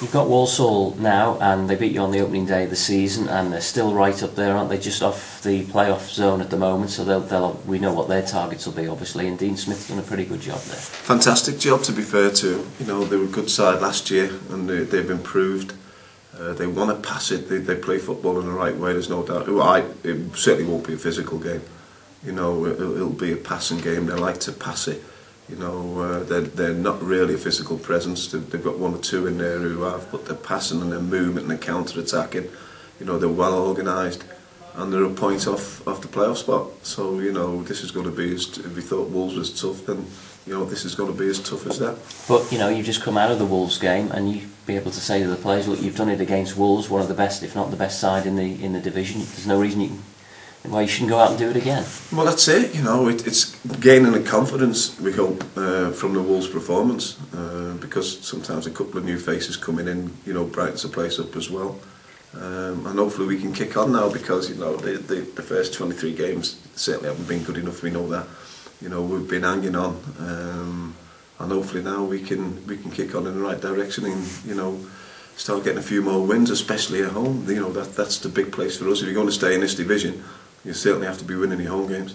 You've got Walsall now, and they beat you on the opening day of the season, and they're still right up there, aren't they? Just off the playoff zone at the moment, so they'll, they'll we know what their targets will be, obviously. And Dean Smith's done a pretty good job there. Fantastic job, to be fair to. You know, they were a good side last year, and they, they've improved. Uh, they want to pass it. They, they play football in the right way. There's no doubt. I, it certainly won't be a physical game. You know, it'll, it'll be a passing game. They like to pass it. You know, uh, they're, they're not really a physical presence. They've, got one or two in there who have, but they're passing and they're movement and they're counter-attacking. You know, they're well organised and they're a point off, off the playoff spot. So, you know, this is going to be, as, if we thought Wolves was tough, then, you know, this is going to be as tough as that. But, you know, you've just come out of the Wolves game and you be able to say to the players, look, you've done it against Wolves, one of the best, if not the best side in the in the division. There's no reason you can why you shouldn't go out and do it again. Well, that's it. You know, it, it's gaining the confidence we hope uh, from the Wolves' performance uh, because sometimes a couple of new faces coming in, you know, brightens the place up as well. Um, and hopefully we can kick on now because you know the, the, the first 23 games certainly haven't been good enough. We know that. You know we've been hanging on, um, and hopefully now we can we can kick on in the right direction and you know start getting a few more wins, especially at home. You know that that's the big place for us. If you're going to stay in this division, you certainly have to be winning your home games.